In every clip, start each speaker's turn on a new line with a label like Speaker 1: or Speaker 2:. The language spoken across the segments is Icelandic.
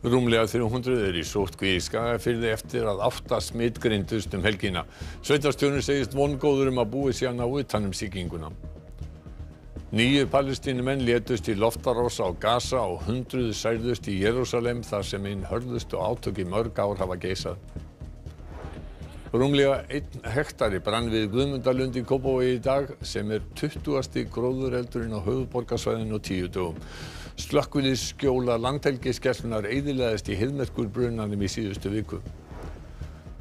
Speaker 1: Rúmlega 300 er í sótkví í Skagafyrði eftir að átta smitt greindust um helgina. Sveitarstjórinn segist vongóður um að búi sé að ná utan um sýkinguna. Nýju palestínumenn létust í loftarás á Gaza og hundruðu særðust í Jérúsalem þar sem einn hörðustu átök í mörg ár hafa geisað. Rúmlega einn hektari brann við Guðmundalund í Kópavogi í dag sem er 20. gróðureldurinn á höfuborgarsvæðinu og tíu dögum. Slökkvilið skjóla landhelgisgæslunar eyðilegðist í í síðustu viku.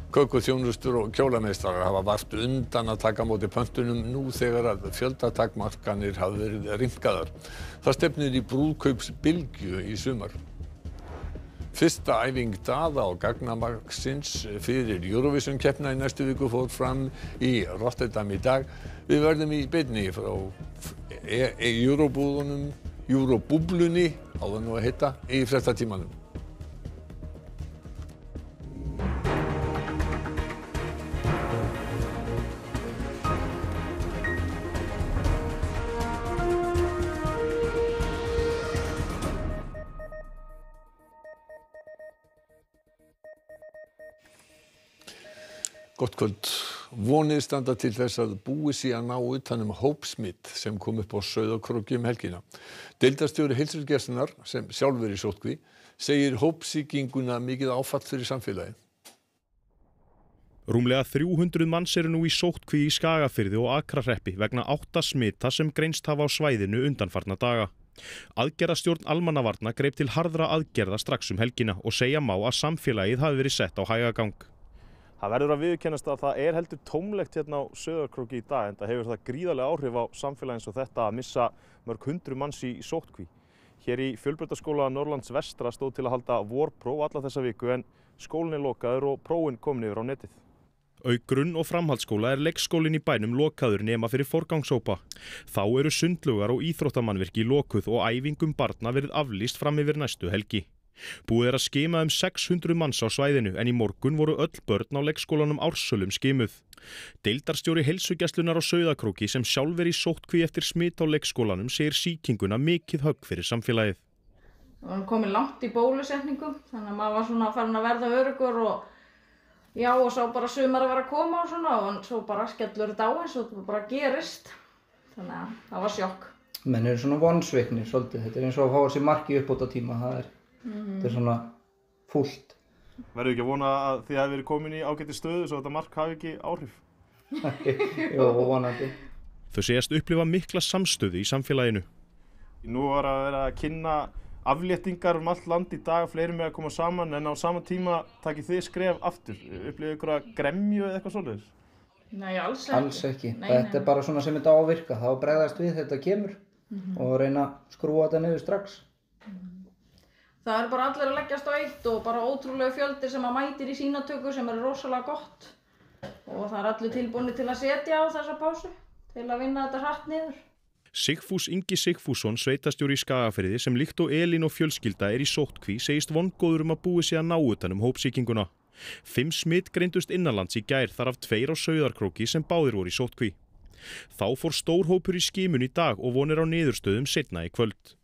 Speaker 1: Kökuþjónustur og kjólameistarar hafa vart undan að taka móti pöntunum nú þegar að fjöldatakmarkanir hafa verið rýmkaðar. Það stefnir í brúðkaupsbylgju í sumar. Fyrsta æfing daða á gagnamarksins fyrir Eurovision keppna í næstu viku fór fram í Rotterdam í dag. Við verðum í beinni frá e e Eurobúðunum, Eurobúblunni, áður nú að hitta, í fréttatímanum. Gott kvöld. Vonir standa til þess að búi sé að ná utan um hópsmitt sem kom upp á Sauðakróki um helgina. Deildarstjóri heilsurgessunar sem sjálfur í sótkví segir hópsíkinguna mikið áfatt fyrir samfélagi.
Speaker 2: Rúmlega 300 manns eru nú í sótkví í Skagafyrði og Akrarreppi vegna átta smita sem greinst hafa á svæðinu undanfarna daga. Aðgerðastjórn almannavarna greip til harðra aðgerða strax um helgina og segja má að samfélagið hafi verið sett á hægagang.
Speaker 3: Það verður að viðkennast að það er heldur tómlegt hérna á Söðarkróki í dag en það hefur það gríðarlega áhrif á samfélagi eins og þetta að missa mörg hundru manns í sótkví. Hér í fjölbreytaskóla Norrlands vestra stóð til að halda vorpróf alla þessa viku en skólinn er lokaður og prófin komin yfir á netið.
Speaker 2: Auk grunn og framhaldsskóla er leikskólinn í bænum lokaður nema fyrir forgangshópa. Þá eru sundlugar og íþróttamannvirki lokuð og æfingum barna verið aflýst fram yfir næstu helgi. Búið er að skima um 600 manns á svæðinu en í morgun voru öll börn á leikskólanum Ársölum skimuð. Deildarstjóri heilsugjastlunar á Sauðakróki sem sjálf er í sóttkví eftir smit á leikskólanum segir síkinguna mikið högg fyrir samfélagið.
Speaker 4: Við varum komið langt í bólusetningu þannig að maður var svona farin að verða örugur og já og svo bara sumar að vera að koma og svona og svo bara skellur þetta á eins og þetta bara gerist. Þannig að það var sjokk.
Speaker 5: Menn eru svona vonsveiknir svolítið, þetta er eins og að fá sér marki upp á tíma, það er þetta er svona fullt
Speaker 3: Verður ekki að vona að þið hefði verið komin í ágætti stöðu svo að þetta mark hafi ekki áhrif?
Speaker 5: Jó, vonandi
Speaker 2: Þau segjast upplifa mikla samstöðu í samfélaginu.
Speaker 3: Nú var að vera að kynna afléttingar um allt land í dag, fleiri með að koma saman en á sama tíma takir þið skref aftur. Upplifið ykkur að gremju eða eitthvað svolítið?
Speaker 4: Nei, alls ekki.
Speaker 5: Alls ekki,
Speaker 4: Nei,
Speaker 5: þetta
Speaker 4: nei.
Speaker 5: er bara svona sem þetta ávirka, þá bregðast við þetta kemur og reyna að skrúa þetta niður strax
Speaker 4: Það er bara allir að leggjast á eitt og bara ótrúlega fjöldi sem að mætir í sínatöku sem er rosalega gott og það er allir tilbúinni til að setja á þessa pásu til að vinna þetta hratt niður.
Speaker 2: Sigfús Ingi Sigfússon, sveitastjóri í Skagafyrði sem líkt og Elín og fjölskylda er í sóttkví segist vongóður um að búi sig að ná utan um hópsíkinguna. Fimm smitt greindust innanlands í gær þar af tveir á Sauðarkróki sem báðir voru í sóttkví. Þá fór stór hópur í skimun í dag og vonir á niðurstöðum setna í kvöld.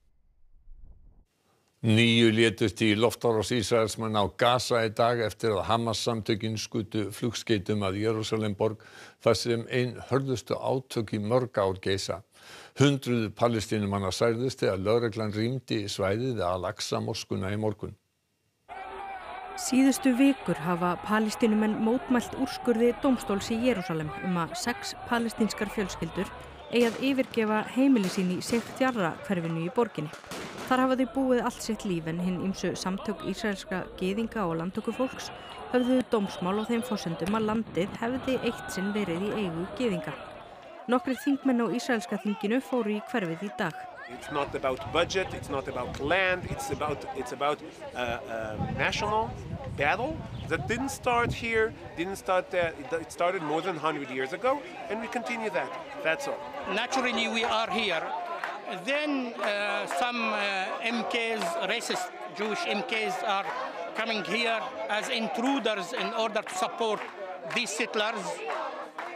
Speaker 1: Níu létust í loftárás Ísraelsmann á Gaza í dag eftir að Hamas samtökin skutu flugskeitum að Jérúsalemborg þar sem ein hörðustu átök í mörg ár geisa. Hundruðu palestínumanna særðust þegar lögreglan rýmdi í svæðið Al-Aqsa moskuna í morgun.
Speaker 6: Síðustu vikur hafa palestínumenn mótmælt úrskurði dómstóls í Jérúsalem um að sex palestínskar fjölskyldur eigi að yfirgefa heimili sín í Seiftjarra hverfinu í borginni. Þar hafa þau búið allt sitt líf en hinn ýmsu samtök ísraelska geðinga og landtökufólks höfðu dómsmál á þeim fórsendum að landið hefði eitt sinn verið í eigu geðinga. Nokkri þingmenn á ísraelska þinginu fóru í hverfið í dag.
Speaker 7: It's not about budget, it's not about land, it's about, it's about uh, a national battle that didn't start here, didn't start there, it it started more than 100 years ago, and we continue that. That's all.
Speaker 8: naturally we are here. Then uh, some uh, MKs, racist Jewish MKs, are coming here as intruders in order to support these settlers.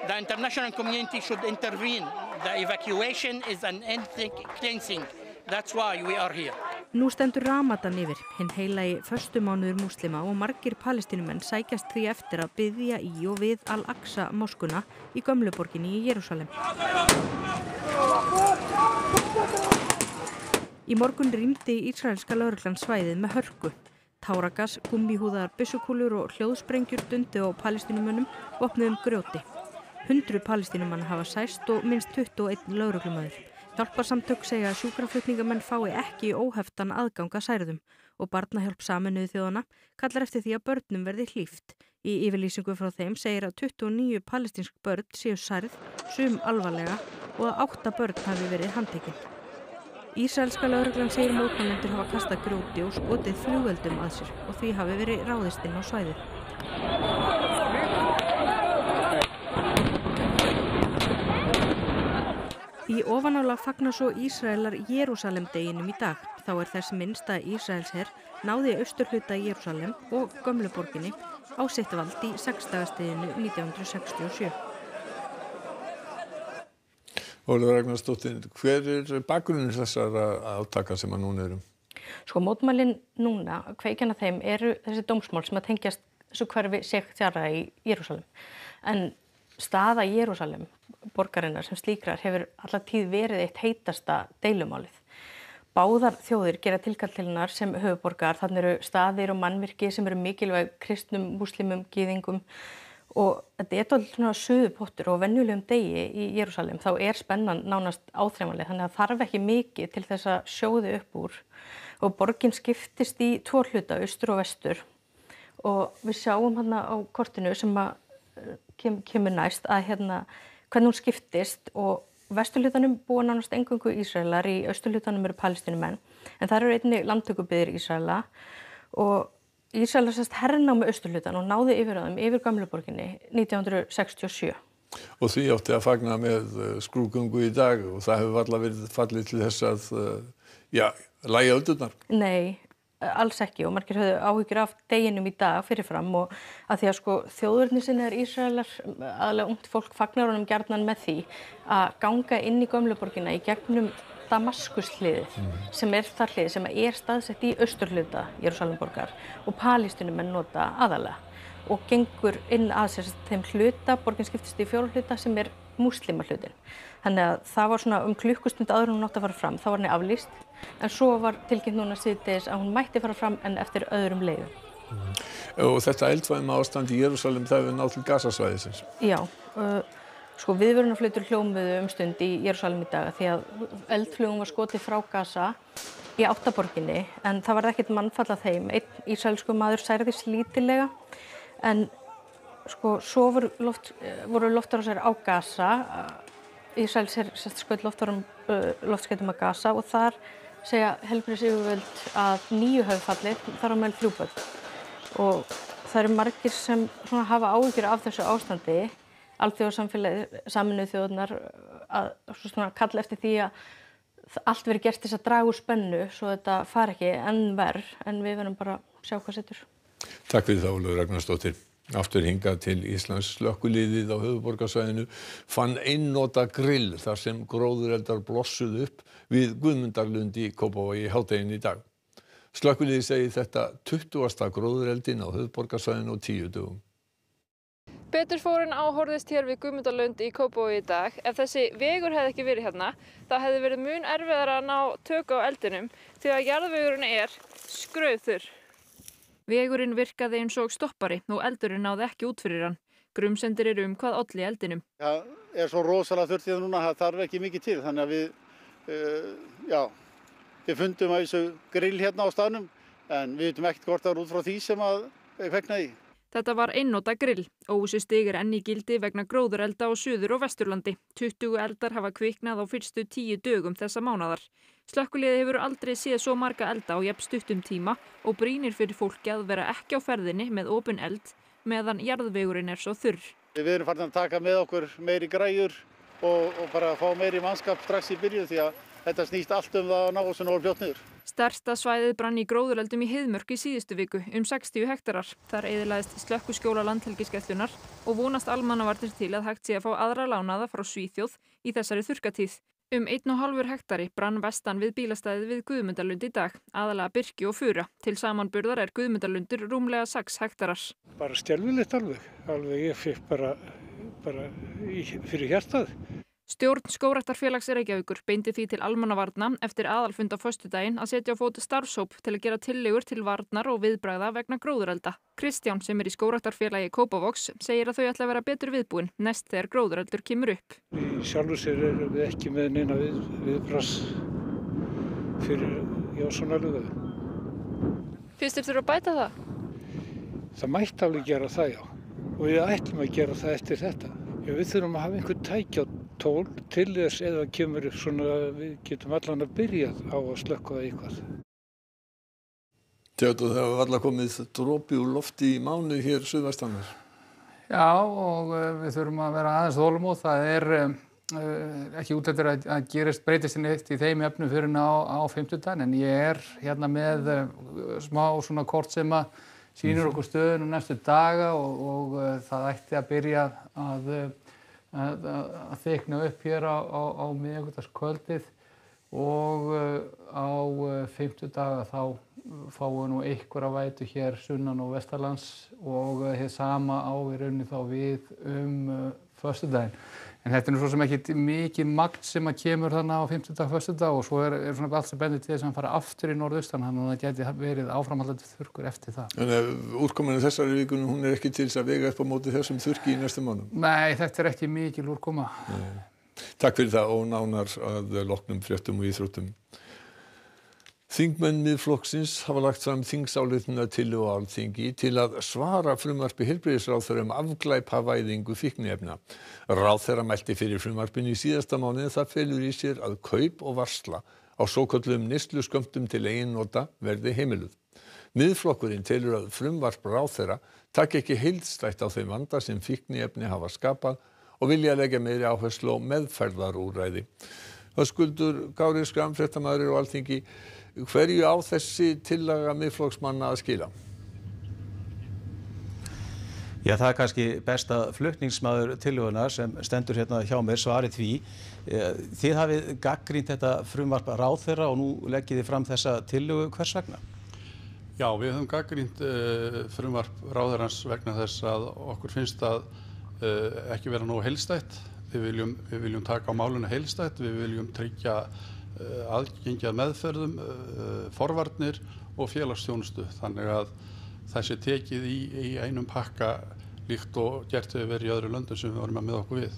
Speaker 8: The international community should intervene. The evacuation is an ethnic cleansing. That's why we are here.
Speaker 9: Nú stendur Ramadan yfir, hinn heilagi föstumánuður múslima og margir palestinumenn sækjast því eftir að byðja í og við Al-Aqsa moskuna í gömluborginni í Jérúsalem. Í morgun rýmdi Ísraelska lauruglan svæðið með hörku. Táragas, gummihúðar, byssukúlur og hljóðsprengjur dundi á palestinumönnum og opnuðum grjóti. Hundru palestinumann hafa sæst og minnst 21 lauruglumöður. Hjálparsamtök segja að sjúkraflutningamenn fái ekki óheftan aðganga særðum og barnahjálp saminuðu þjóðana kallar eftir því að börnum verði hlýft. Í yfirlýsingu frá þeim segir að 29 palestinsk börn séu særð, sum alvarlega og að 8 börn hafi verið handtekinn. Ísraelska lauruglan segir mótmælendur hafa kastað grjóti og skotið flugöldum að sér og því hafi verið ráðist inn á svæðið. Í ofanála fagnar svo Ísraelar Jérúsalem deginum í dag. Þá er þess minnst að Ísraelsherr náði austurhluta Jérúsalem og gömluborginni á sitt vald í sexdagasteginu 1967.
Speaker 1: Ólið Ragnarsdóttir, hver er bakgrunin þessar átaka sem að núna eru?
Speaker 6: Sko mótmælinn núna, kveikjana þeim, eru þessi dómsmál sem að tengjast þessu hverfi segt þjara í Jérúsalem. En staða Jérúsalem, borgarinnar sem slíkrar, hefur alltaf tíð verið eitt heitasta deilumálið. Báðar þjóðir gera tilkallinar sem höfuborgar, þannig eru staðir og mannvirki sem eru mikilvæg kristnum, muslimum, gýðingum og þetta er alltaf svona söðupottur og venjulegum degi í Jérúsalem þá er spennan nánast áþreifanlega þannig að þarf ekki mikið til þess að sjóði upp úr. Og borgin skiptist í tvo hluta, austur og vestur. Og við sjáum hérna á kortinu sem að kem, kemur næst að hérna hvernig hún skiptist og vesturlutanum búa nánast engungu Ísraelar, í austurlutanum eru palestinumenn en það eru einni landtökubiðir Ísraela og Ísraelar sérst herrnámi austurlutan og náði yfir á þeim yfir Gamleborginni 1967.
Speaker 1: Og því átti að fagna með skrúgungu í dag og það hefur alltaf verið fallið til þess að, já, læja öldurnar.
Speaker 6: Nei, alls ekki og margir höfðu áhyggjur af deginum í dag fyrirfram og að því að sko þjóðurni sinni er Ísraelar aðlega ungt fólk fagnar honum gerðnan með því að ganga inn í Gömluborgina í gegnum Damaskushliðið mm. sem er það hlið sem er staðsett í austurhluta Jérúsalemborgar og palístunumenn nota aðalega og gengur inn að sér þeim hluta, borgin skiptist í fjóru hluta sem er múslima hlutin. Þannig að það var svona um klukkustund aður hún nátt að fara fram, þá var henni aflýst en svo var tilkynnt núna síðdeis að hún mætti fara fram en eftir öðrum leiðum.
Speaker 1: Mm. Og þetta eldvægum ástand í Jérúsalem það hefur nátt til gasasvæðisins?
Speaker 6: Já, uh, Sko viðvörunarflutur hljómuðu um stund í Jérúsalem í dag því að eldflugum var skotið frá Gaza í áttaborginni en það var ekkert mannfall að þeim. Einn ísælsku maður særðis lítilega en sko svo voru, loft, voru loftarásar á Gaza. Ísæls er skoðið loftskeitum að Gaza og þar segja helbriðs yfirvöld að nýju höfðfallir þar á meðal þrjúböld og það eru margir sem hafa áhyggjur af þessu ástandi alþjóðsamfélagi, saminuð þjóðunar að svona, kalla eftir því að allt verið gert til að draga úr spennu svo þetta far ekki enn verð en við verðum bara að sjá hvað setur.
Speaker 1: Takk fyrir þá, Lur Ragnarsdóttir. Aftur hingað til Íslands slökkuliðið á höfuborgarsvæðinu fann einnota grill þar sem gróðureldar blossuð upp við Guðmundarlund í Kópavogi háttegin í dag. Slökkuliðið segir þetta 20. gróðureldin á höfuborgarsvæðinu og tíu dögum.
Speaker 10: Betur fórin áhorðist hér við Guðmundalund í Kópavogi í dag. Ef þessi vegur hefði ekki verið hérna, þá hefði verið mun erfiðar að ná töku á eldinum því að jarðvegurinn er skrauður. Vegurinn virkaði eins og stoppari og eldurinn náði ekki út fyrir hann. Grumsendir eru um hvað olli eldinum.
Speaker 11: Það er svo rosalega þurft í það núna, það þarf ekki mikið til. Þannig að við, uh, já, við fundum að þessu grill hérna á staðnum en við veitum ekkert hvort það er út frá því sem að vegnaði.
Speaker 10: Þetta var einnota grill. Óvissu stig er enn í gildi vegna gróðurelda á Suður og Vesturlandi. 20 eldar hafa kviknað á fyrstu tíu dögum þessa mánadar. Slökkuliði hefur aldrei séð svo marga elda á jafn stuttum tíma og brínir fyrir fólki að vera ekki á ferðinni með opin eld meðan jarðvegurinn er svo þurr.
Speaker 11: Við erum farin að taka með okkur meiri græjur og, og bara fá meiri mannskap strax í byrju því að þetta snýst allt um það að ná þessu nógu fljótt niður.
Speaker 10: Stærsta svæðið brann í gróðureldum í Heiðmörk í síðustu viku um 60 hektarar. Þar eðilaðist slökkuskjóla landhelgiskeslunar og vonast almannavartir til að hægt sé að fá aðra lánaða frá Svíþjóð í þessari þurkatíð. Um einn og halvur hektari brann vestan við bílastæðið við Guðmundalund í dag, aðalega byrki og fura. Til samanburðar er Guðmundalundur rúmlega 6 hektarar.
Speaker 12: Bara stjálfilegt alveg, alveg ég fikk bara, bara fyrir hjartað.
Speaker 10: Stjórn Skórættarfélags Reykjavíkur beindi því til almannavarna eftir aðalfund á föstudaginn að setja á fót starfsóp til að gera tillegur til varnar og viðbræða vegna gróðurelda. Kristján sem er í Skórættarfélagi Kópavogs segir að þau ætla að vera betur viðbúin næst þegar gróðureldur kemur upp.
Speaker 12: Í sjálfu sér erum við ekki með neina við, viðbras fyrir já svona luga.
Speaker 10: Fyrst þurftur að bæta það?
Speaker 12: Það mætti alveg gera það já og við ætlum að gera það eftir þetta. Við þurfum að hafa einhvern tækja tól til þess eða kemur upp svona að við getum allan að byrja á að slökka það eitthvað.
Speaker 1: Tjóta það var allar komið drópi úr lofti í mánu hér suðvæstanir.
Speaker 13: Já og uh, við þurfum að vera aðeins þólumóð. Það er uh, ekki útlættir að, að gerist breytist neitt í þeim efnum fyrir á, á 50 daginn en ég er hérna með uh, smá svona kort sem að sýnir okkur stöðunum næstu daga og, og það ætti að byrja að að, að þykna upp hér á, á, á miðjögutaskvöldið og uh, á uh, fimmtudaga þá fáum við nú einhverja vætu hér sunnan og vestarlands og hér sama á í rauninni þá við um förstudaginn. En þetta er nú svo sem ekki mikið magt sem að kemur þannig á 50 dag, 1. dag og svo er, er svona allt sem bendir til þess að hann fara aftur í norðaustan þannig að það geti verið áframhaldandi þurkur eftir það.
Speaker 1: En uh, úrkominu þessari vikunum hún er ekki til þess að vega upp á móti þessum þurki í næstum mánum?
Speaker 13: Nei, þetta er ekki mikil úrkoma.
Speaker 1: Nei. Takk fyrir það og nánar að loknum fréttum og íþróttum. Þingmenn miðflokksins hafa lagt fram þingsáleituna til og alþingi til að svara frumvarpi heilbreyðisráþur um afglæpavæðingu fíknefna. Ráþæra mælti fyrir frumvarpinu í síðasta mánu en það felur í sér að kaup og varsla á sókallum nýstlu skömmtum til eiginnota verði heimiluð. Miðflokkurinn telur að frumvarp ráþæra takk ekki heildstætt á þeim vanda sem fíknefni hafa skapað og vilja leggja meiri áherslu á meðferðarúræði. Höskuldur Gári Skram, fréttamaður og alþingi hverju á þessi tillaga miðflokksmanna að skila?
Speaker 14: Já, það er kannski besta flutningsmaður tillöguna sem stendur hérna hjá mér svarið því. Þið hafið gaggrínt þetta frumvarp ráð þeirra og nú leggið þið fram þessa tillögu hvers vegna?
Speaker 15: Já, við höfum gaggrínt uh, frumvarp ráðherrans vegna þess að okkur finnst að uh, ekki vera nógu heilstætt. Við viljum, við viljum taka á máluna heilstætt, við viljum tryggja uh, aðgengjað meðferðum, forvarnir og félagsstjónustu. Þannig að þessi tekið í, í einum pakka líkt og gert hefur verið í öðru löndum sem við vorum að með okkur við.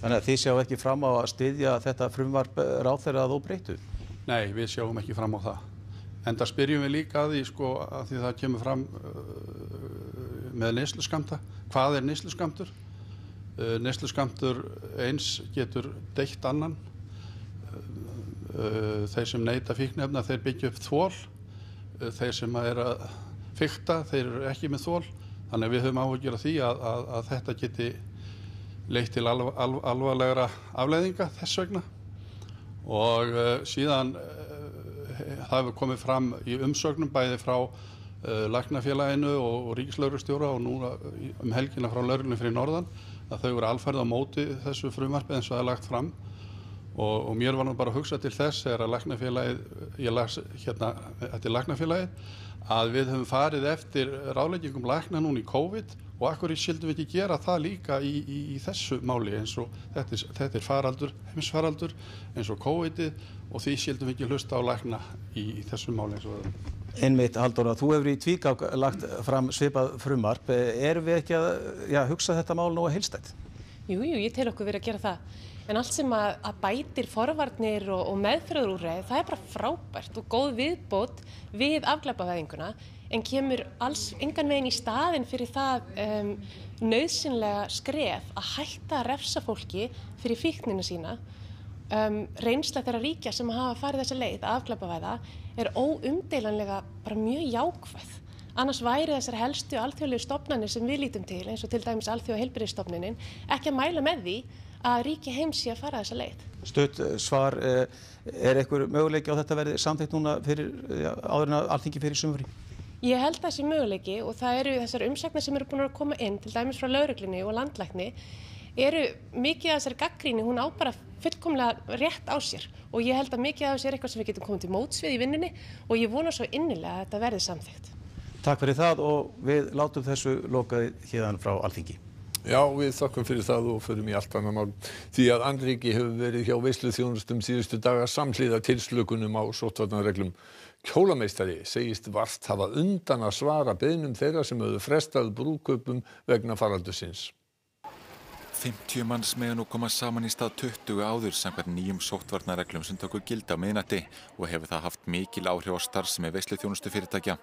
Speaker 14: Þannig að þið sjáu ekki fram á að styðja þetta frumvarp ráþeira að óbreytu?
Speaker 15: Nei, við sjáum ekki fram á það. En það spyrjum við líka að því, sko, að því það kemur fram uh, með neysluskamta. Hvað er neysluskamtur? Uh, neysluskamtur eins getur deitt annan. Uh, þeir sem neyta fíknefna, þeir byggja upp þól. Þeir sem er að fykta, þeir eru ekki með þól. Þannig að við höfum áhugjur af því að, að, að þetta geti leitt til alv, alv, alvarlegra afleiðinga þess vegna. Og síðan það hefur komið fram í umsögnum bæði frá Læknafélaginu og, og Ríkislaurustjóra og núna um helgina frá Laurlunum fyrir Norðan að þau eru alfærið á móti þessu frumarfi eins og það er lagt fram. Og, og mér var nú bara að hugsa til þess þegar að Læknafélagið, ég las hérna, þetta er Læknafélagið, að við höfum farið eftir ráðleggingum lækna núna í COVID og akkur skildum við ekki gera það líka í, í, í þessu máli eins og þetta er, þetta er faraldur, heimsfaraldur eins og COVID-ið og því skildum við ekki hlusta á lækna í, í þessu máli eins og það.
Speaker 14: Einmitt Halldóra, þú hefur í tvíkák lagt fram svipað frumarp. Erum við ekki að já, hugsa þetta mál nú að heilstætt?
Speaker 16: Jú, jú, ég tel okkur verið að gera það. En allt sem að, að bætir forvarnir og, og meðfröðurúræði, það er bara frábært og góð viðbót við afglæpavæðinguna en kemur alls engan veginn í staðin fyrir það um, nöðsynlega skref að hætta að refsa fólki fyrir fíknina sína. Um, reynsla þeirra ríkja sem hafa farið þessa leið að afglæpavæða er óumdeilanlega bara mjög jákvæð. Annars væri þessar helstu alþjóðlegu stopnarnir sem við lítum til, eins og til dæmis alþjóða heilbyrðistofnunin, ekki að mæla með því að ríki heims sé að fara þessa leið.
Speaker 14: Stutt svar, er einhver möguleiki á þetta verði samþýtt núna fyrir, já, áður en að alltingi fyrir sumfri?
Speaker 16: Ég held þessi möguleiki og það eru þessar umsæknar sem eru búin að koma inn, til dæmis frá lauruglinni og landlækni, eru mikið af þessari gaggríni, hún á bara fullkomlega rétt á sér og ég held að mikið af þessu er eitthvað sem við getum komið til mótsvið í vinnunni og ég vona svo innilega að þetta verði samþygt.
Speaker 14: Takk fyrir það og við látum þessu lokaði hérna frá Alþingi.
Speaker 1: Já, við þakkum fyrir það og förum í allt annað mál. Því að Andriki hefur verið hjá veislu þjónustum síðustu daga samhliða tilslökunum á sóttvarnarreglum. Kjólameistari segist vart hafa undan að svara beinum þeirra sem höfðu frestað brúköpum vegna faraldusins.
Speaker 4: 50 manns mega nú koma saman í stað 20 áður samkvæmt nýjum sóttvarnarreglum sem tóku gildi á miðnætti og hefur það haft mikil áhrif á starfsemi veislu þjónustu fyrirtækja.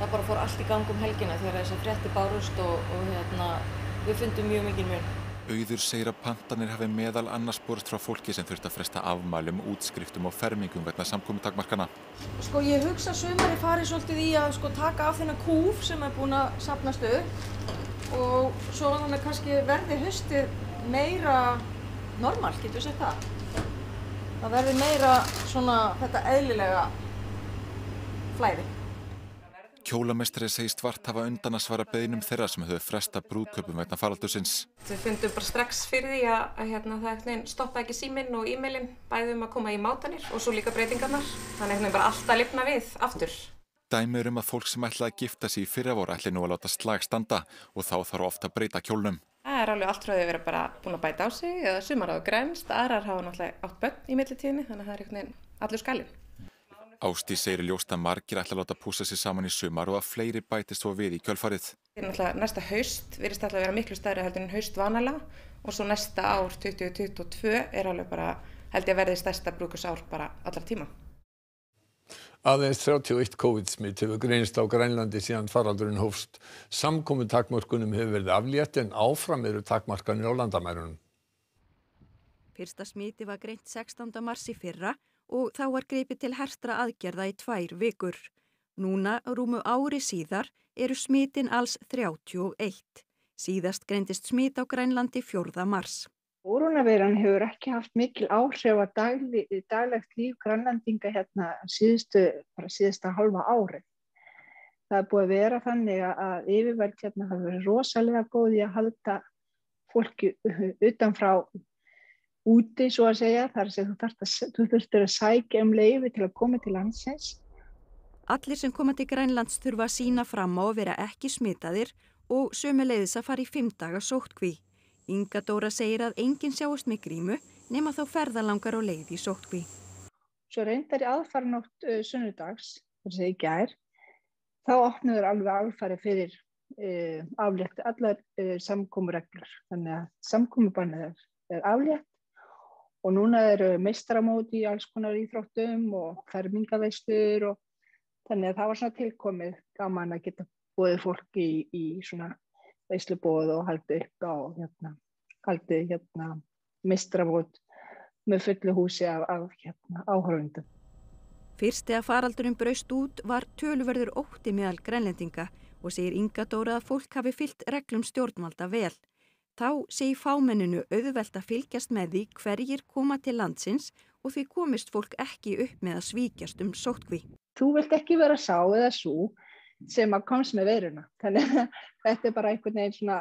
Speaker 17: Það bara fór allt í gang um helgina þegar þessar frétti bárust og, og hérna, við fundum mjög mikið mjög.
Speaker 4: Auður segir að pantanir hafi meðal annars borist frá fólki sem þurft að fresta afmælum, útskriftum og fermingum vegna samkominntakmarkana.
Speaker 17: Sko ég hugsa sumari farið svolítið í að sko, taka af þennan kúf sem er búin að sapnast upp og svo þannig kannski verði höstið meira normal, getur við sett það. Það verði meira svona þetta eðlilega flæði.
Speaker 4: Kjólamestri segist vart hafa undan að svara beinum þeirra sem höfðu fresta brúðköpum vegna faraldusins.
Speaker 18: Við fundum bara strax fyrir því að, að hérna, það stoppa ekki síminn og e-mailin bæðum að koma í mátanir og svo líka breytingarnar. Þannig að bara alltaf lifna við aftur.
Speaker 4: Dæmi um að fólk sem ætlaði að gifta sig í fyrravor ætli nú að láta slag standa og þá þarf ofta að breyta kjólnum.
Speaker 18: Það er alveg allt frá því að vera bara búin að bæta á sig eða sumar á grænst, aðrar hafa náttúrulega átt börn í millitíðinni þannig að það er einhvern veginn allur skalinn.
Speaker 4: Ástí segir ljóst að margir ætla að láta púsa sér saman í sumar og að fleiri bætist svo við í kjölfarið.
Speaker 18: Næsta haust virðist alltaf að vera miklu stærri heldur en haust vanalega og svo næsta ár 2022 er alveg bara held ég að verði stærsta brúkusár bara allar tíma.
Speaker 1: Aðeins 31 COVID-smitt hefur greinst á Grænlandi síðan faraldurinn hófst. Samkomi takmörkunum hefur verið aflétt en áfram eru takmarkanir á landamærunum.
Speaker 19: Fyrsta smiti var greint 16. mars í fyrra og þá var greipið til herstra aðgerða í tvær vikur. Núna, rúmu ári síðar, eru smitin alls 31. Síðast greindist smit á Grænlandi 4. mars.
Speaker 20: Koronaveiran hefur ekki haft mikil áhrif að dagli, daglegt líf grænlandinga hérna síðustu, bara síðusta halva árið. Það er búið að vera þannig að yfirvært hérna hafa verið rosalega góði að halda fólki utanfrá úti svo að segja. Að segja þú, þurftur að sækja um leiði til að koma til landsins.
Speaker 19: Allir sem koma til Grænlands þurfa að sína fram á að vera ekki smitaðir og sömuleiðis að fara í fimm daga sóttkví. Inga Dóra segir að enginn sjáist með grímu nema þá ferðalangar á leið í sóttkví.
Speaker 20: Svo reyndar í aðfaranótt uh, sunnudags, þar segi gær, þá opnuður alveg alfari fyrir uh, aflétt allar uh, samkómureglur. Þannig að samkómubannið er, aflétt og núna eru meistramóti í alls konar íþróttum og fermingaveistur og þannig að það var svona tilkomið gaman að geta búið fólki í, í svona veislubóð og haldið upp á hérna, haldið hérna mistravót með fullu húsi af, af hérna, áhörundum.
Speaker 19: Fyrst þegar faraldurinn braust út var töluverður ótti meðal grænlendinga og segir Inga Dóra að fólk hafi fyllt reglum stjórnvalda vel. Þá segir fámenninu auðvelt að fylgjast með því hverjir koma til landsins og því komist fólk ekki upp með að svíkjast um sótkví.
Speaker 20: Þú vilt ekki vera sá eða svo sem að komst með veiruna. Þannig að þetta er bara einhvern veginn svona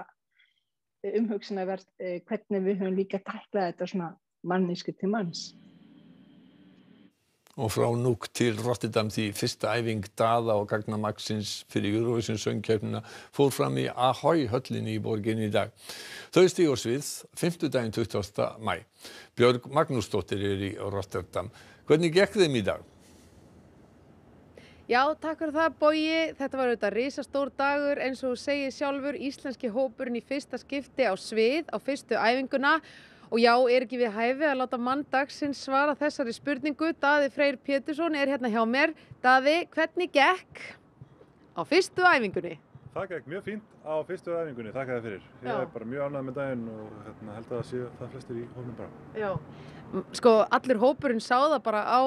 Speaker 20: umhugsin að verða hvernig við höfum líka tæklað þetta svona mannísku til manns.
Speaker 1: Og frá núk til Rotterdam því fyrsta æfing daða og gagnamaksins fyrir Eurovision söngkjöfnuna fór fram í Ahoy höllinni í borginni í dag. Þau stíg og svið 5. daginn 20. mæ. Björg Magnúsdóttir er í Rotterdam. Hvernig gekk þeim í dag?
Speaker 21: Já, takk fyrir það Bógi. Þetta var auðvitað risastór dagur eins og segir sjálfur íslenski hópurinn í fyrsta skipti á svið á fyrstu æfinguna og já, er ekki við hæfi að láta mann dagsins svara þessari spurningu. Daði Freyr Pétursson er hérna hjá mér. Daði, hvernig gekk á fyrstu æfingunni?
Speaker 3: Það gekk mjög fínt á fyrstu æfingunni, þakka það fyrir. Ég
Speaker 21: Já.
Speaker 3: er bara mjög ánægð með daginn og hérna, held að það séu það flestir í hófnum bara.
Speaker 21: Já. Sko, allur hópurinn sá það bara á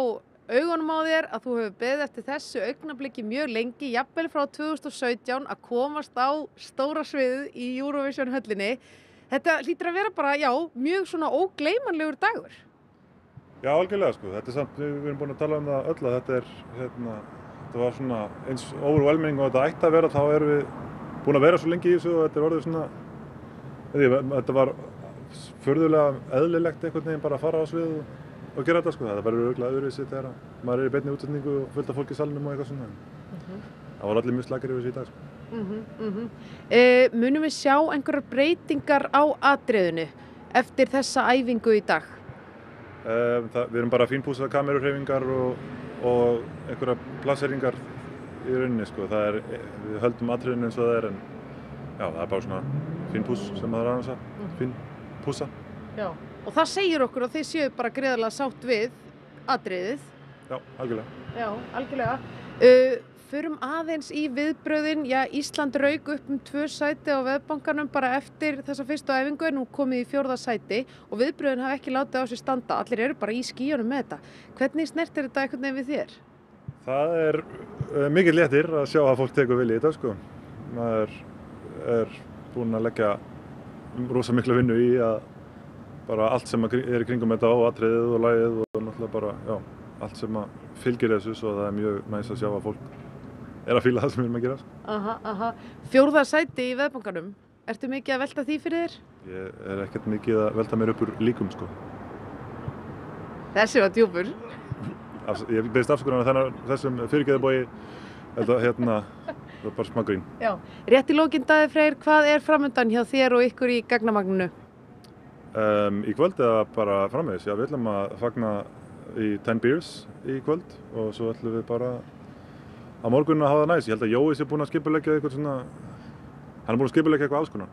Speaker 21: augunum á þér að þú hefur beðið eftir þessu augnabliki mjög lengi, jafnvel frá 2017 að komast á stóra sviðið í Eurovision höllinni. Þetta hlýtur að vera bara, já, mjög svona ógleymanlegur dagur.
Speaker 3: Já, algjörlega sko. Þetta er samt, við erum búin að tala um það öll að þetta er, hérna, þetta var svona eins overwhelming og þetta ætti að vera, þá erum við búin að vera svo lengi í þessu og þetta er orðið svona, þetta var
Speaker 22: furðulega eðlilegt einhvern veginn bara að fara á svið og, gera þetta sko. Það verður auðvitað öðruvísi þegar maður er í beinni útsetningu og fullt af fólki í salnum og eitthvað svona. Það var allir mjög slakir yfir þessu í dag sko.
Speaker 21: Mm -hmm, mm -hmm. munum við sjá einhverjar breytingar á atriðinu eftir þessa æfingu í dag?
Speaker 22: Um, það, við erum bara að fínpúsa kamerurhefingar og, og einhverja plasseringar í rauninni sko. Það er, við höldum atriðinu eins og það er en já, það er bara svona fínpús sem það er annars að fínpúsa.
Speaker 21: Já, og það segir okkur að þið séu bara greiðarlega sátt við atriðið.
Speaker 22: Já, algjörlega.
Speaker 21: Já, algjörlega. Uh, Förum aðeins í viðbröðin, já Ísland rauk upp um tvö sæti á veðbankanum bara eftir þessa fyrstu æfingu en nú komið í fjórða sæti og viðbröðin hafa ekki látið á sig standa, allir eru bara í skíunum með þetta. Hvernig snertir þetta eitthvað nefn við þér?
Speaker 22: Það er uh, mikið léttir að sjá að fólk tekur vilja í þetta sko. Maður er búinn að leggja rosa mikla vinnu í að bara allt sem er í kringum þetta á atriðið og lægið og náttúrulega bara, já, allt sem fylgir þessu svo það er mjög næst að sjá að fólk er að fýla það sem við erum að gera.
Speaker 21: Aha, aha. Fjórða sæti í veðbankanum, ertu mikið að velta því fyrir þér?
Speaker 22: Ég er ekkert mikið að velta mér upp úr líkum sko.
Speaker 21: Þessi var djúpur.
Speaker 22: Afs ég beðist afsökunar þennan þessum fyrirgeðabói, að hérna, það var bara smá grín.
Speaker 21: Já, rétt í lókinn Daði Freyr, hvað er framöndan hjá þér og ykkur í gagnamagninu?
Speaker 22: Um, í kvöld eða bara framvegis, já við ætlum að fagna í 10 beers í kvöld og svo ætlum við bara að hafa það næst. Ég held að Jói sé búinn að skipulegja eitthvað svona, hann er búinn að skipulegja eitthvað alls konar.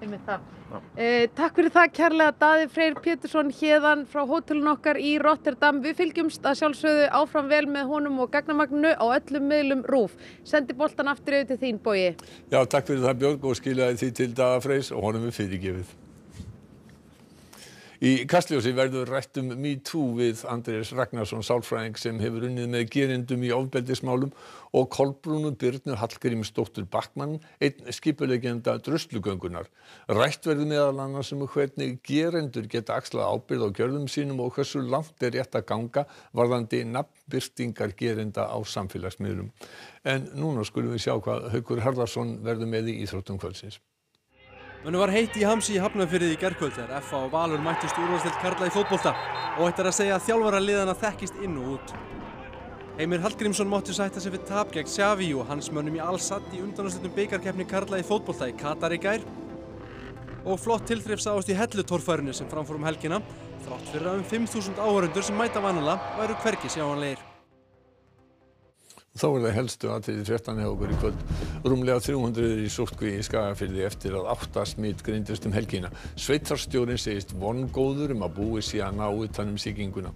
Speaker 21: Einmitt það. Eh, takk fyrir það kærlega Daði Freyr Pétursson hérðan frá hótelun okkar í Rotterdam. Við fylgjumst að sjálfsögðu áfram vel með honum og gagnamagninu á öllum miðlum rúf. Sendi boltan aftur yfir til þín, Bói.
Speaker 1: Já, takk fyrir það Björg og skiljaði því til Daða Freys og honum við fyrirgefið. Í Kastljósi verður rætt um MeToo við Andrés Ragnarsson sálfræðing sem hefur unnið með gerindum í ofbeldismálum og Kolbrúnu Byrnu Hallgrímsdóttur Backmann, einn skipulegjenda druslugöngunar. Rætt verður meðal annars um hvernig gerendur geta axlað ábyrð á gjörðum sínum og hversu langt er rétt að ganga varðandi nafnbyrtingar gerenda á samfélagsmiðlum. En núna skulum við sjá hvað Haukur Harðarsson verður með í Íþróttum kvöldsins.
Speaker 23: Mönnu var heitt í Hamsi í Hafnarfyrði í gerðkvöld þegar FA og Valur mættist úrvalstilt Karla í fótbolta og ættir að segja að þjálfara liðana þekkist inn og út. Heimir Hallgrímsson mótti sætta sig fyrir tap gegn Xavi og hans mönnum í Al-Sadd í undanúrslitum byggarkeppni Karla í fótbolta í Katar í gær og flott tilþrif sáast í hellutorfærinu sem framfórum helgina þrátt fyrir að um 5.000 áhörundur sem mæta vanalega væru hverki sjáanlegir.
Speaker 1: Þá er það helstu aðtriði fréttan hjá okkur í kvöld. Rúmlega 300 er í sótkví í Skagafyrði eftir að átta smit greindust um helgina. Sveitarstjórin segist vongóður um að búi sé að ná utan um sýkinguna.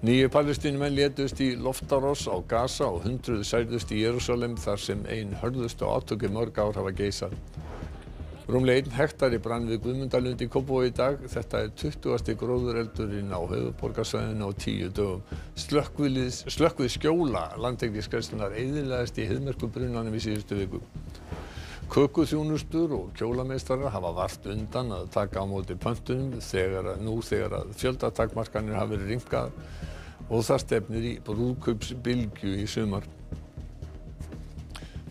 Speaker 1: Nýju palestínumenn létust í loftarás á Gaza og hundruð særðust í Jérúsalem þar sem ein hörðust á átöku mörg ár hafa geisað. Rúmlega einn hektari brann við Guðmundalund í Kópavogi í dag. Þetta er 20. gróðureldurinn á höfuborgarsvæðinu á tíu dögum. Slökkvið skjóla landtegniskeslunar eðilegast í heiðmerkubrunanum í síðustu viku. Kökuþjónustur og kjólameistarar hafa vart undan að taka á móti pöntunum þegar, nú þegar að fjöldatakmarkanir hafa verið ringað og það stefnir í brúðkaupsbylgju í sumar.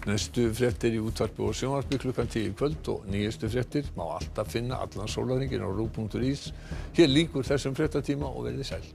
Speaker 1: Næstu fréttir í útvarpi og sjónvarpi klukkan 10 í kvöld og nýjustu fréttir má alltaf finna allan sólaringin á rú.is. Hér líkur þessum fréttatíma og verði sæl.